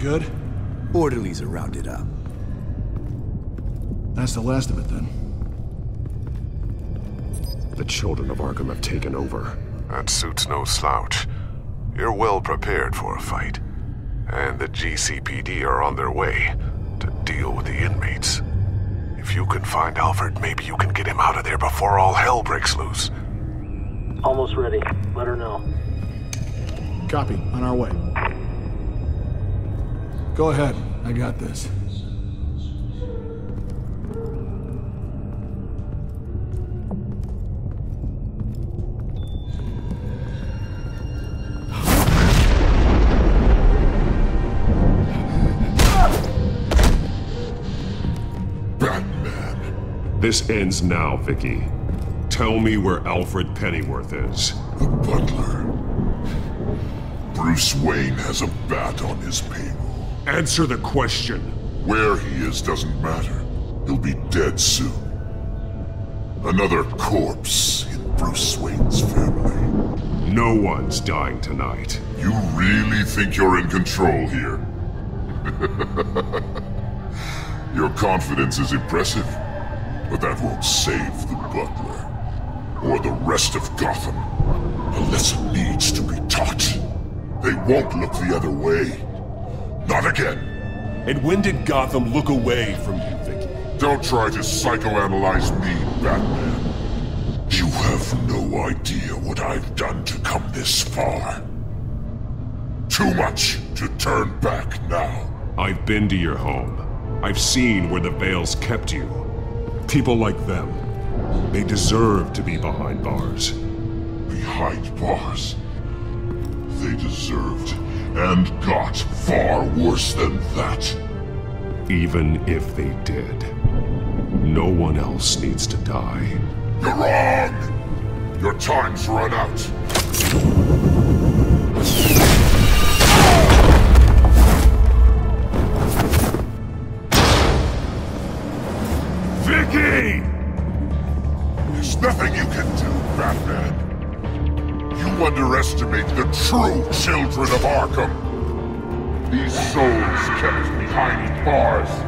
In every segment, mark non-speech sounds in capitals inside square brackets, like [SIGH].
good? Orderlies are rounded up. That's the last of it, then. The children of Arkham have taken over. That suit's no slouch. You're well prepared for a fight. And the GCPD are on their way to deal with the inmates. If you can find Alfred, maybe you can get him out of there before all hell breaks loose. Almost ready. Let her know. Copy. On our way. Go ahead. I got this. Batman. This ends now, Vicki. Tell me where Alfred Pennyworth is. The butler. Bruce Wayne has a bat on his payroll. Answer the question. Where he is doesn't matter. He'll be dead soon. Another corpse in Bruce Wayne's family. No one's dying tonight. You really think you're in control here? [LAUGHS] Your confidence is impressive, but that won't save the Butler. Or the rest of Gotham. A lesson needs to be taught. They won't look the other way. Not again. And when did Gotham look away from you, Vicki? Don't try to psychoanalyze me, Batman. You have no idea what I've done to come this far. Too much to turn back now. I've been to your home. I've seen where the Vales kept you. People like them. They deserve to be behind bars. Behind bars? They deserved and got far worse than that. Even if they did, no one else needs to die. You're wrong! Your time's run out. Bars.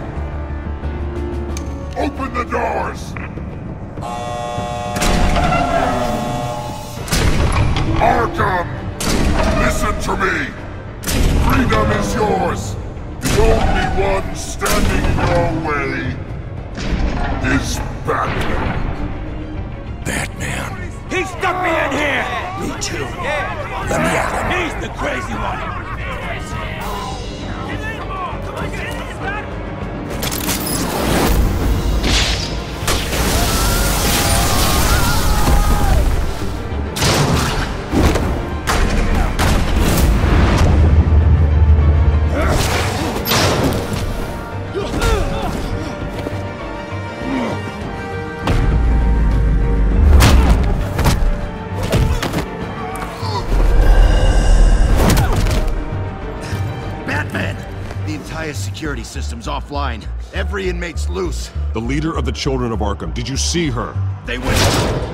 Security system's offline. Every inmate's loose. The leader of the Children of Arkham, did you see her? They went...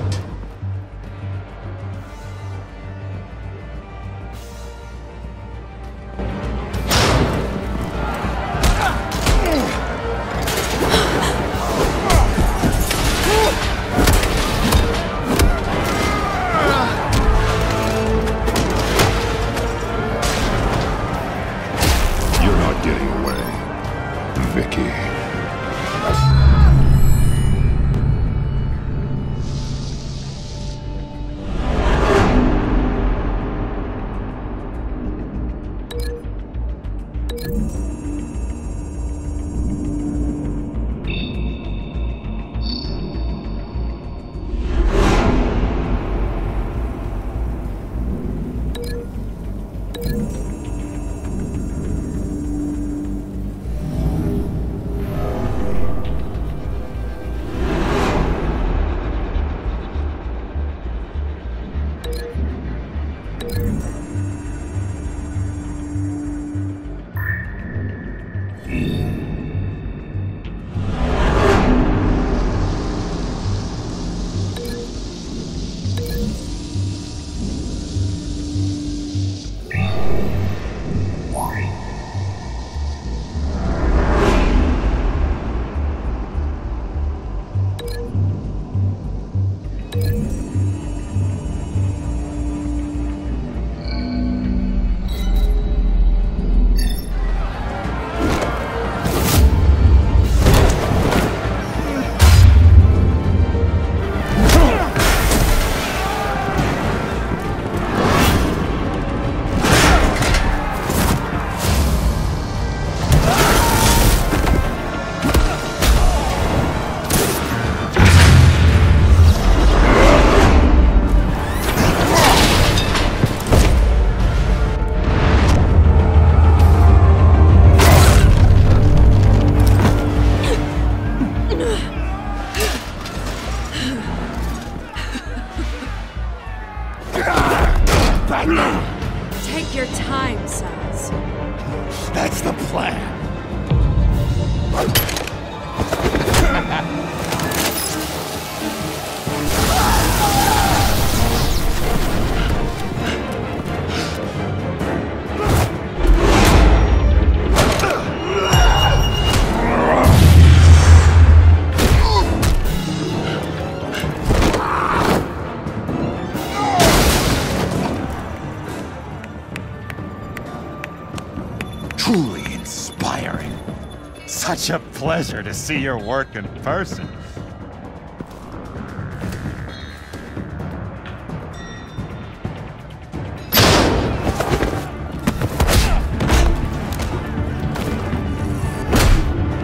pleasure to see your work in person.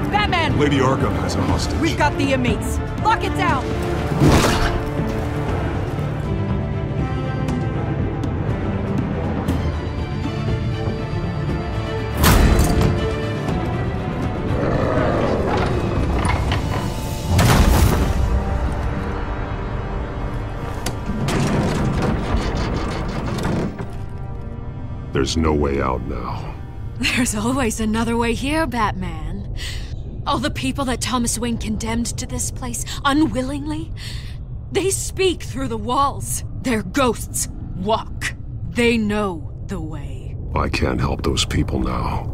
Batman! Lady Arkham has a hostage. We've got the inmates. Lock it down! There's no way out now. There's always another way here, Batman. All the people that Thomas Wayne condemned to this place unwillingly, they speak through the walls. Their ghosts walk. They know the way. I can't help those people now,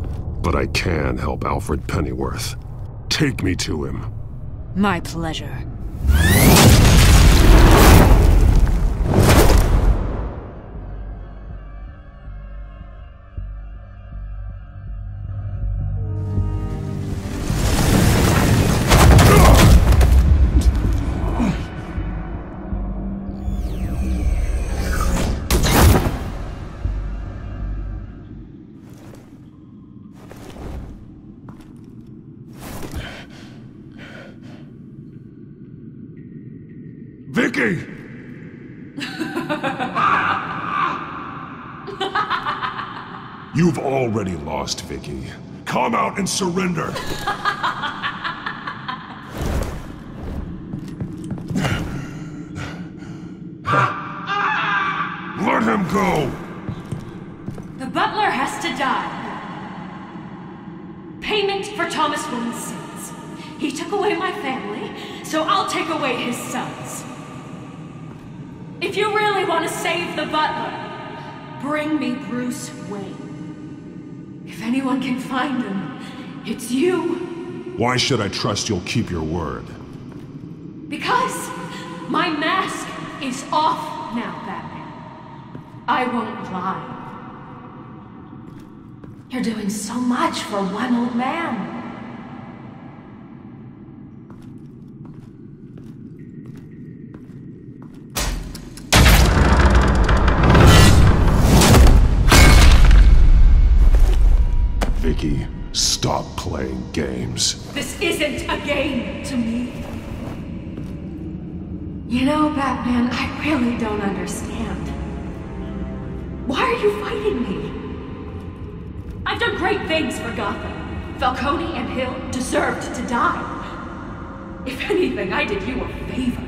but I can help Alfred Pennyworth. Take me to him. My pleasure. You've already lost, Vicki. Come out and surrender. Let him go! The butler has to die. Payment for Thomas Wayne's sins. He took away my family, so I'll take away his sons. If you really want to save the butler, bring me Bruce Wayne. Anyone can find him, it's you. Why should I trust you'll keep your word? Because my mask is off now, Batman. I won't lie. You're doing so much for one old man. You know, Batman, I really don't understand. Why are you fighting me? I've done great things for Gotham. Falcone and Hill deserved to die. If anything, I did you a favor.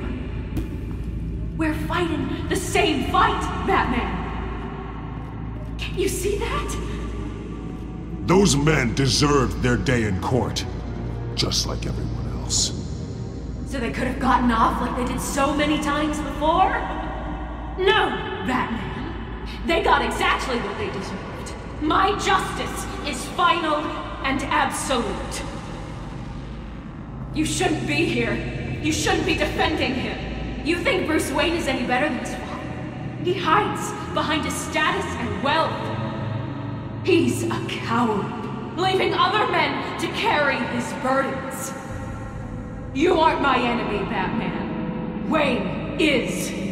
We're fighting the same fight, Batman. Can you see that? Those men deserved their day in court, just like everyone. So they could have gotten off like they did so many times before? No, Batman. They got exactly what they deserved. My justice is final and absolute. You shouldn't be here. You shouldn't be defending him. You think Bruce Wayne is any better than his father? He hides behind his status and wealth. He's a coward, leaving other men to carry his burdens. You aren't my enemy, Batman. Wayne is.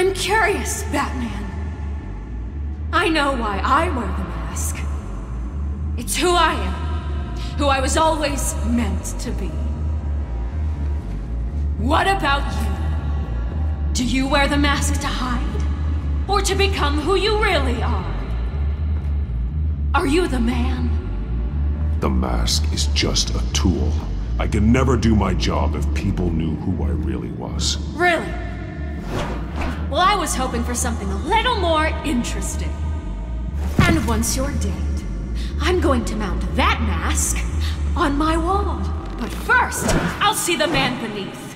I'm curious, Batman. I know why I wear the mask. It's who I am, who I was always meant to be. What about you? Do you wear the mask to hide? Or to become who you really are? Are you the man? The mask is just a tool. I could never do my job if people knew who I really was. Really? Well, I was hoping for something a little more interesting. And once you're dead, I'm going to mount that mask on my wall. But first, I'll see the man beneath.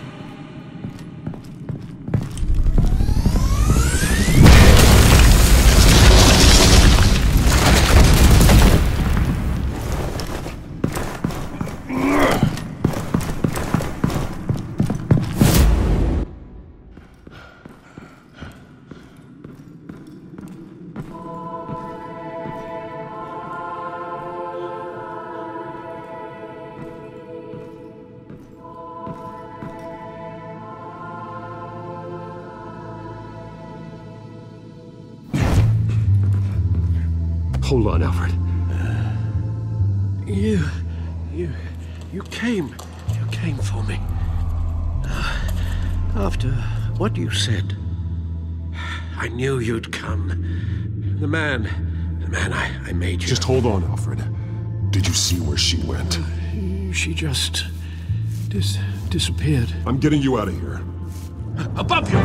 I, I made you. Just hold on, Alfred. Did you see where she went? Uh, she just. Dis- disappeared. I'm getting you out of here. Above you!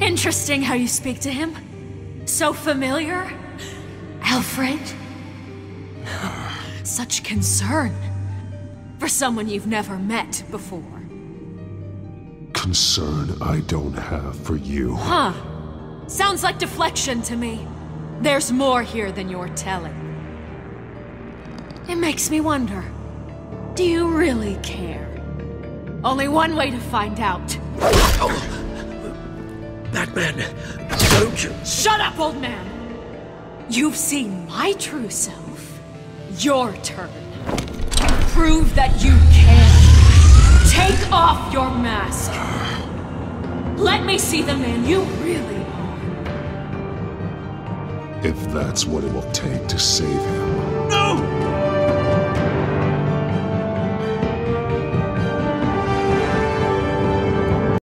[LAUGHS] Interesting how you speak to him. So familiar. Alfred? [SIGHS] Such concern. For someone you've never met before. Concern I don't have for you. Huh. Sounds like deflection to me. There's more here than you're telling. It makes me wonder. Do you really care? Only one way to find out. Oh. Batman, don't you? Shut up, old man! You've seen my true self. Your turn. Prove that you can. Take off your mask. Let me see the man you really are. If that's what it will take to save him.